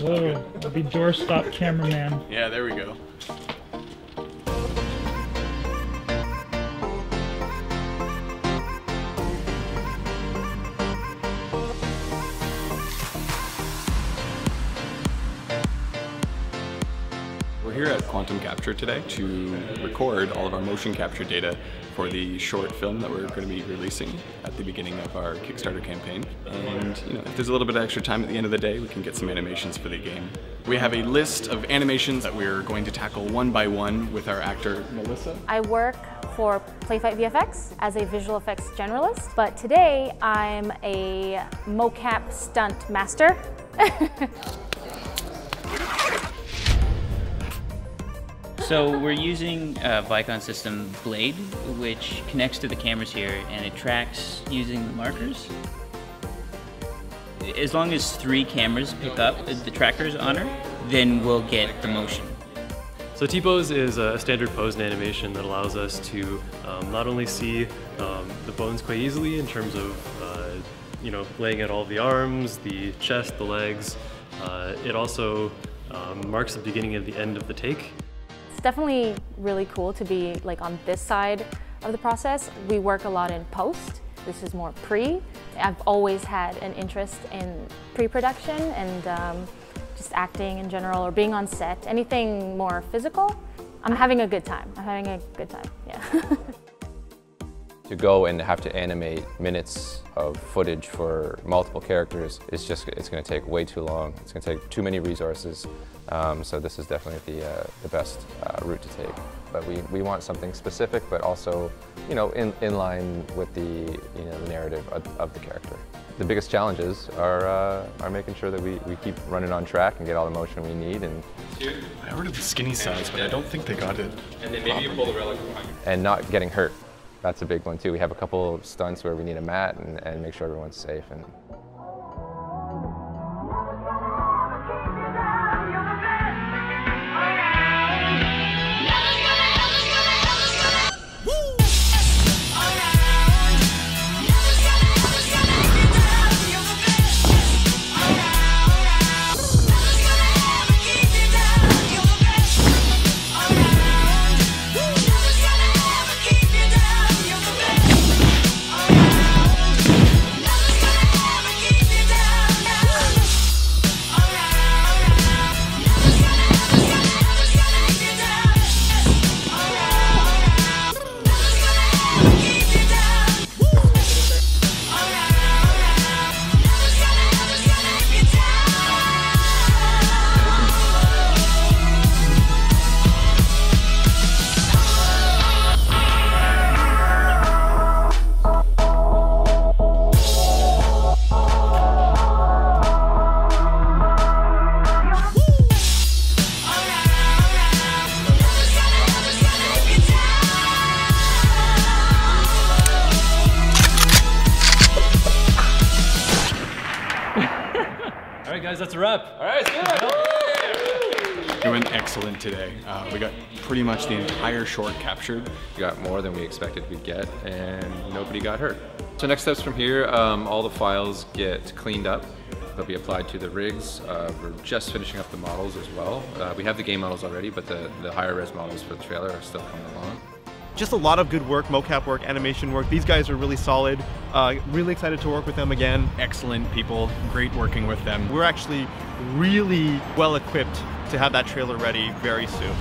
Whoa, I'll be doorstop cameraman. Yeah, there we go. Here at Quantum Capture today to record all of our motion capture data for the short film that we're going to be releasing at the beginning of our Kickstarter campaign. And you know, if there's a little bit of extra time at the end of the day, we can get some animations for the game. We have a list of animations that we're going to tackle one by one with our actor Melissa. I work for Playfight VFX as a visual effects generalist, but today I'm a mocap stunt master. So we're using a Vicon system Blade, which connects to the cameras here and it tracks using the markers. As long as three cameras pick up the trackers on her, then we'll get the motion. So T-pose is a standard pose in animation that allows us to um, not only see um, the bones quite easily in terms of uh, you know laying out all the arms, the chest, the legs. Uh, it also um, marks the beginning and the end of the take. Definitely really cool to be like on this side of the process. We work a lot in post. This is more pre. I've always had an interest in pre-production and um, just acting in general or being on set. Anything more physical, I'm having a good time. I'm having a good time, yeah. to go and have to animate minutes of footage for multiple characters is just it's going to take way too long. It's going to take too many resources. Um, so this is definitely the uh, the best uh, route to take. But we, we want something specific, but also you know in, in line with the you know the narrative of, of the character. The biggest challenges are uh, are making sure that we, we keep running on track and get all the motion we need and I ordered the skinny size, but I don't think they got it. and then maybe you pull the relic and not getting hurt. That's a big one too. We have a couple of stunts where we need a mat and, and make sure everyone's safe. And guys, that's a wrap. All right, It went excellent today. Uh, we got pretty much the entire short captured. we got more than we expected we'd get, and nobody got hurt. So next steps from here, um, all the files get cleaned up. They'll be applied to the rigs. Uh, we're just finishing up the models as well. Uh, we have the game models already, but the, the higher res models for the trailer are still coming along. Just a lot of good work, mocap work, animation work. These guys are really solid. Uh, really excited to work with them again. Excellent people, great working with them. We're actually really well equipped to have that trailer ready very soon.